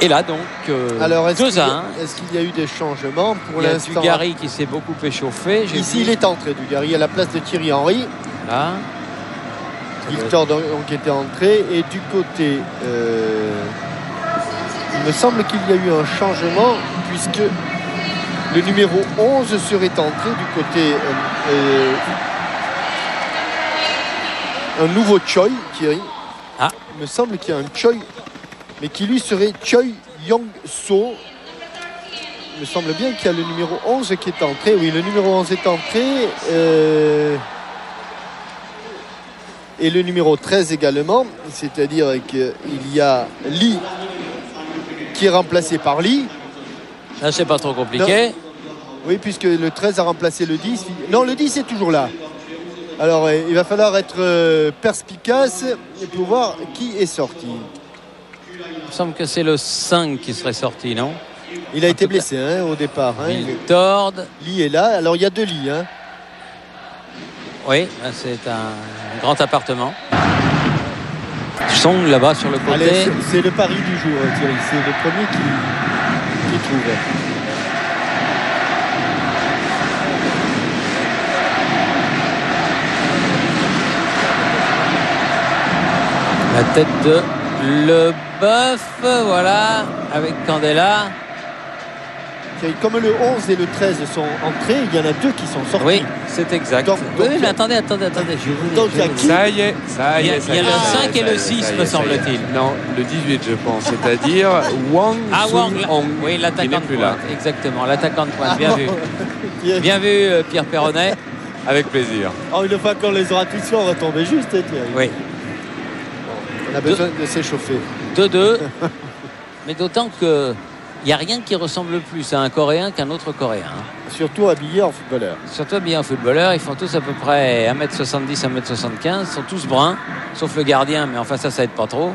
Et là, donc, euh, Alors, est-ce 2 qu'il y, à a- 1. est-ce qu'il y a eu des changements pour Il y a l'instant Dugarry qui s'est beaucoup échauffé. Ici, vu. il est entré, Dugarry, à la place de Thierry Henry. Là. Victor donc était entré. Et du côté. euh, il me semble qu'il y a eu un changement puisque le numéro 11 serait entré du côté. euh, un nouveau Choi, Thierry. Ah. Il me semble qu'il y a un Choi, mais qui lui serait Choi Yong-so. Il me semble bien qu'il y a le numéro 11 qui est entré. Oui, le numéro 11 est entré. euh, et le numéro 13 également. C'est-à-dire qu'il y a Lee qui est remplacé par Lee. Là, c'est pas trop compliqué. Oui, puisque le 13 a remplacé le 10. Non, le 10 est toujours là. Alors, il va falloir être euh, perspicace et pour voir qui est sorti. Il me semble que c'est le 5 qui serait sorti, non Il a En été blessé hein, au départ. hein. Il torde. Lee est là. Alors, il y a deux lits. hein. Oui, c'est un grand appartement. Song là-bas sur le côté. c'est- c'est le pari du jour, euh, Thierry. C'est le premier qui, qui trouve. La tête de le bœuf, voilà, avec Candela. Comme le 11 et le 13 sont entrés, il y en a deux qui sont sortis. Oui, c'est exact. Donc- oui, mais attendez, attendez, attendez. Je vous Donc, je il y a vous- qui Ça y est, ça Il y est. il y a le est, 5 et le y est, 6, ça y me semble-t-il. Non, le 18, je pense. C'est-à-dire Wang Ah, Wang, Hong. oui, qui l'attaquant n'est de plus pointe. là. Exactement, l'attaquant de pointe. Bien vu. Thierry. Bien vu, euh, Pierre Perronnet. Avec plaisir. Oh, une fois qu'on les aura tous on va tomber juste, Thierry. Oui, On a besoin de s'échauffer. 2-2. Mais d'autant que il n'y a rien qui ressemble plus à un Coréen qu'un autre Coréen. hein. Surtout habillé en footballeur. Surtout bien footballeurs, ils font tous à peu près 1m70, 1m75, ils sont tous bruns, sauf le gardien, mais enfin ça, ça aide pas trop.